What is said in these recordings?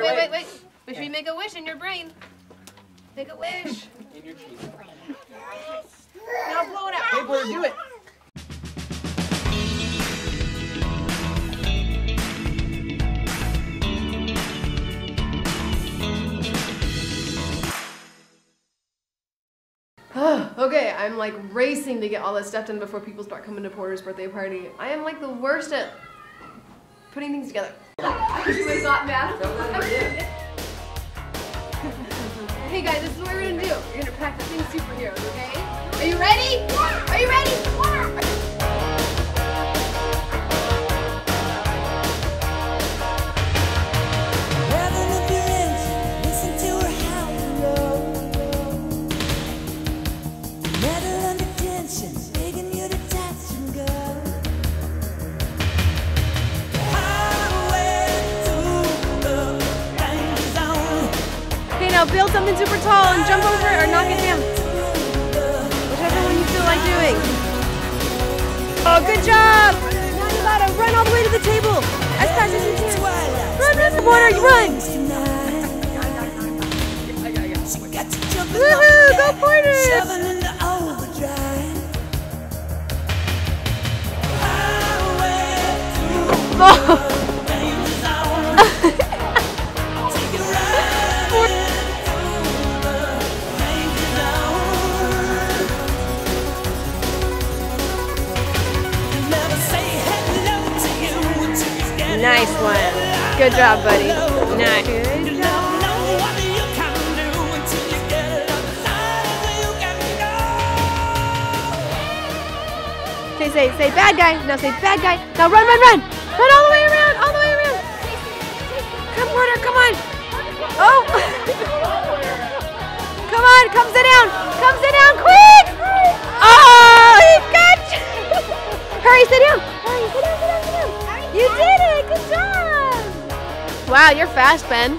wait, wait, wait, wait. Make sure you make a wish in your brain. Make a wish. In your cheek. Now blow it out. Hey, Blair, do it. okay, I'm like racing to get all this stuff done before people start coming to Porter's birthday party. I am like the worst at putting things together. Mad. hey guys, this is what we're gonna do. We're gonna pack practice being superheroes, okay? Are you ready? Are you ready? Now build something super tall and jump over it or knock it down. Whichever one you feel like doing. Oh, good job! Now you gotta run all the way to the table as fast as you can. Run, run, water, run! Woohoo! Go. Highway Oh, nice one. Good job, buddy. Nice. Okay, say, say bad guy. Now say bad guy. Now run, run, run. Run all the way around, all the way around. Come, Porter, come on. Wow, you're fast, Ben.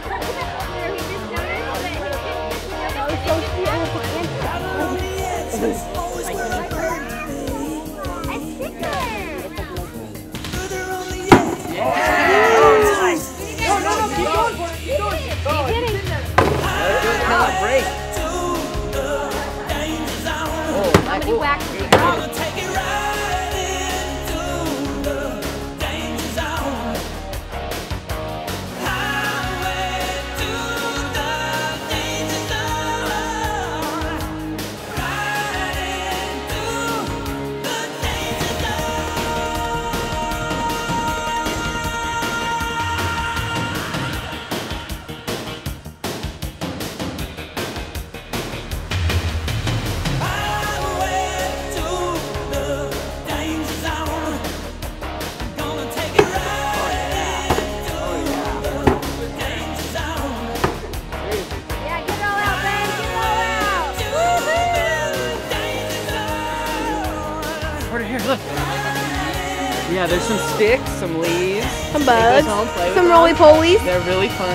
Yeah, there's some sticks, some leaves. Some bugs, those home, play some roly polies. They're really fun.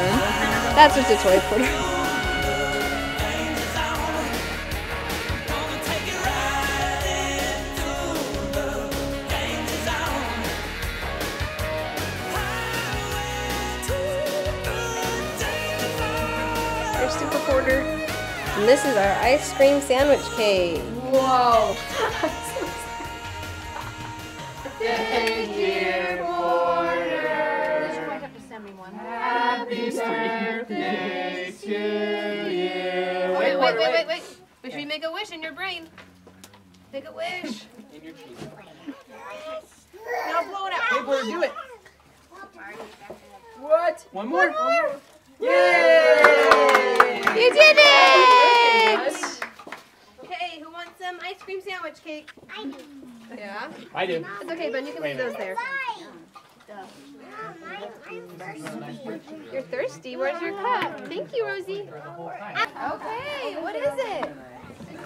That's just a toy, Porter. Gonna take it right into the danger zone. Highway to the danger zone. Here's Super Porter. And this is our ice cream sandwich cake. Whoa. Thank you, Porter. You might have to send me one. Happy birthday to you. Wait, wait, wait, wait, wait. Make sure you make a wish in your brain. Make a wish. In your cheek. Now blow it Hey, out. Do it. What? One more. One more. Yay! You did it! Okay, who wants some ice cream sandwich cake? I do. Yeah? I do. It's okay, Ben. You can leave those there. You're thirsty. Where's your cup? Thank you, Rosie. Okay, what is it?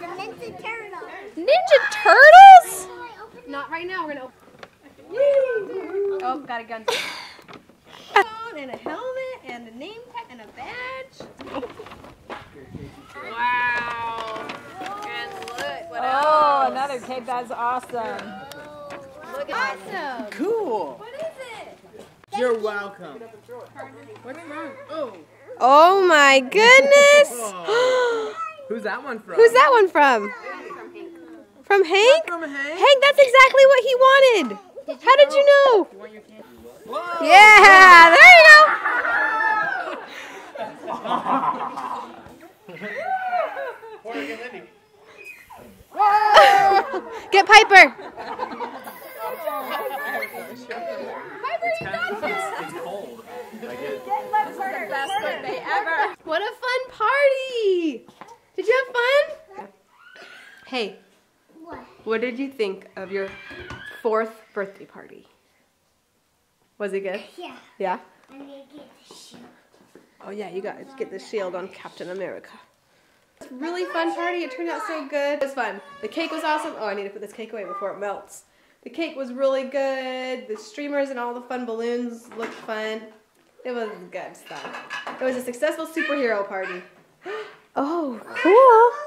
Ninja turtle. Ninja Turtles? Not right now. We're gonna. Oh, got a gun. And a helmet and a name tag and a badge. Wow. And look what another cake. That's awesome. Look at awesome. Cool. What is it? You're welcome. What's wrong? Oh. Oh my goodness! Who's that one from? Who's that one from? From Hank? From Hank? Hank, that's exactly what he wanted. How did you know? You want your candy? Whoa. Yeah, there you go. Get Piper. What a fun party! Did you have fun? Hey, What? what did you think of your fourth birthday party? Was it good? Yeah. Yeah? I'm gonna get the shoe. Oh yeah, you guys get the shield on Captain America. It's a really fun party. It turned out so good. It was fun. The cake was awesome. Oh, I need to put this cake away before it melts. The cake was really good. The streamers and all the fun balloons looked fun. It was good stuff. It was a successful superhero party. Oh, cool.